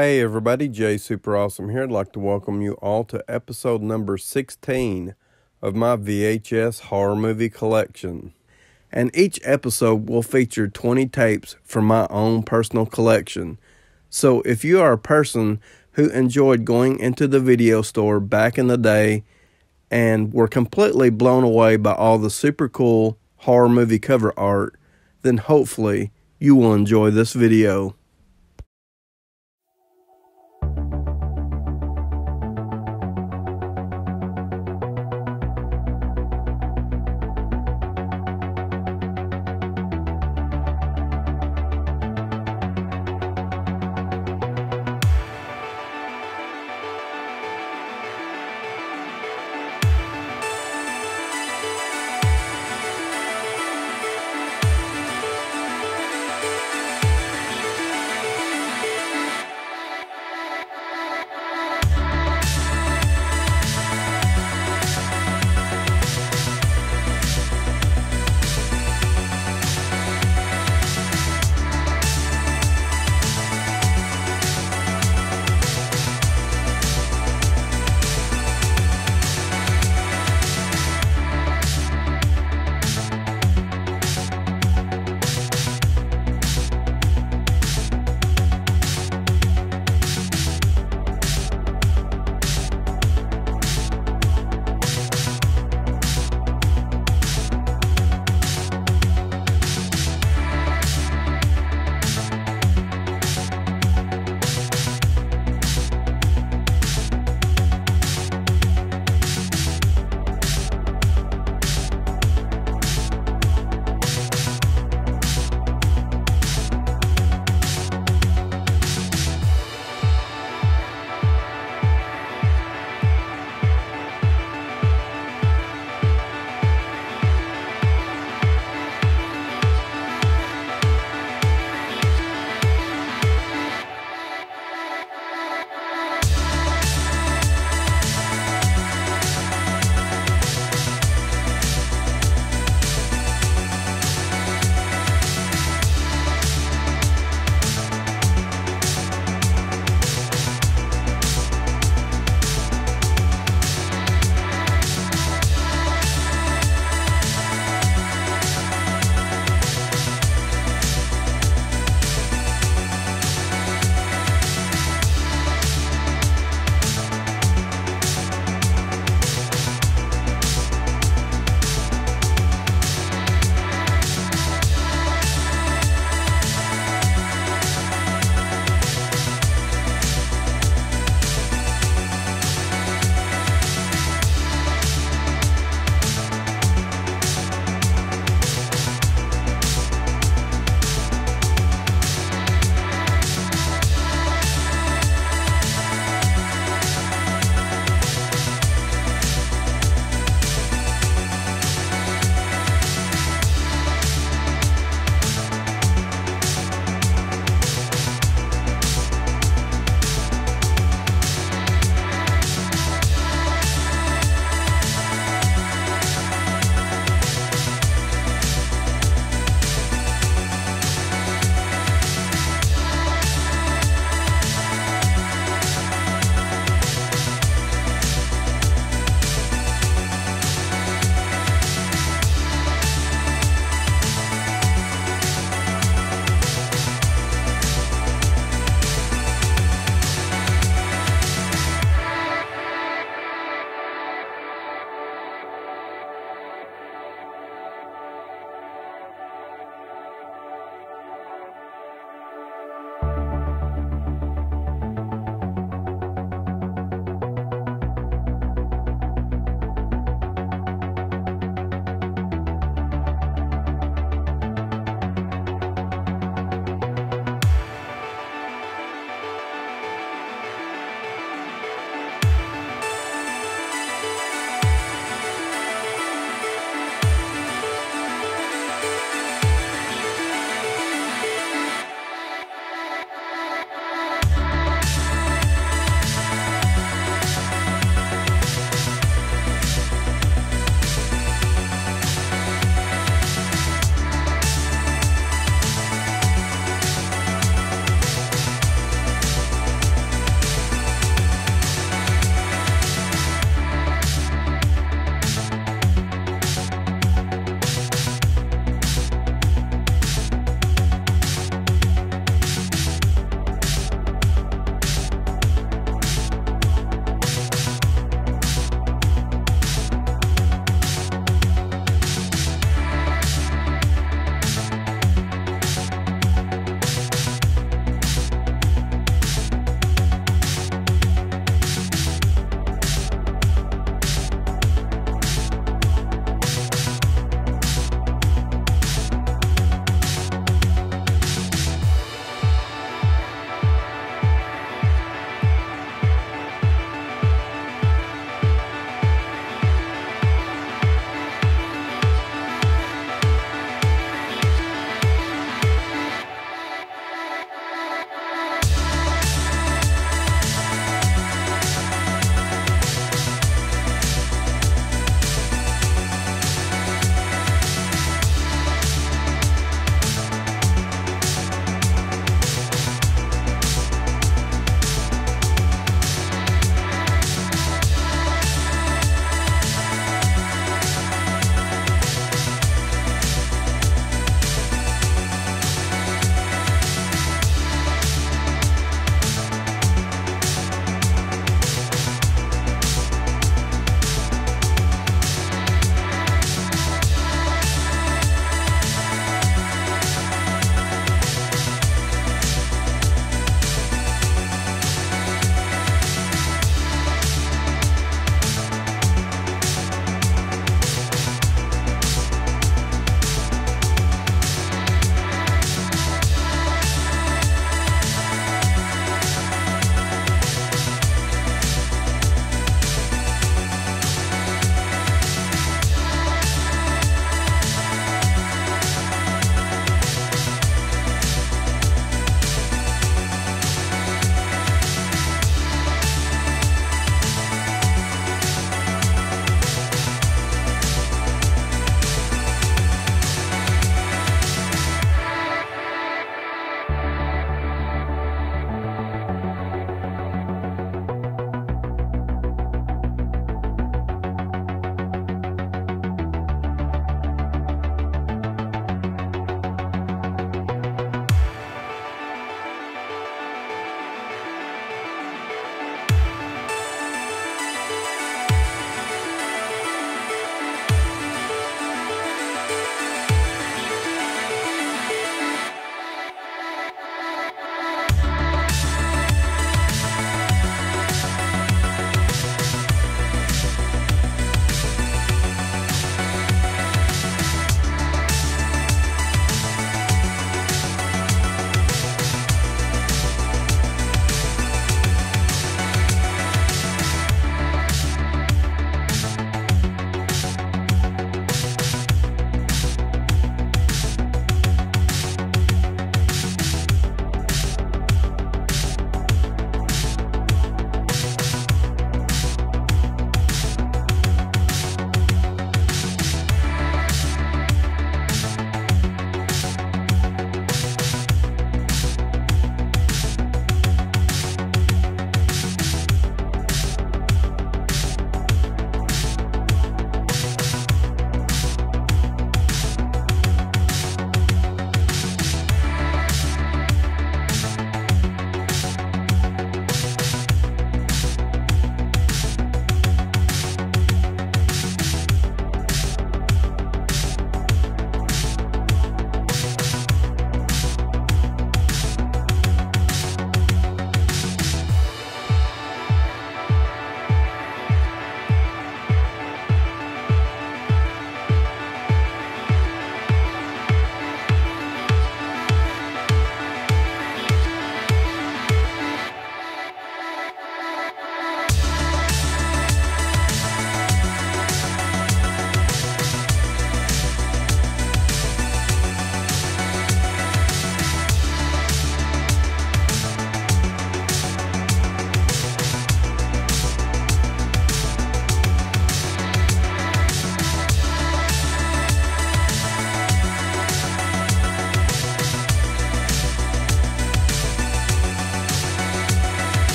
Hey everybody, Jay Super Awesome here. I'd like to welcome you all to episode number 16 of my VHS horror movie collection. And each episode will feature 20 tapes from my own personal collection. So if you are a person who enjoyed going into the video store back in the day and were completely blown away by all the super cool horror movie cover art, then hopefully you will enjoy this video.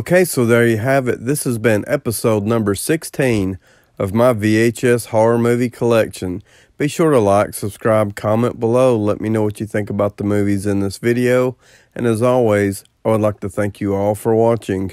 Okay, so there you have it. This has been episode number 16 of my VHS horror movie collection. Be sure to like, subscribe, comment below. Let me know what you think about the movies in this video. And as always, I would like to thank you all for watching.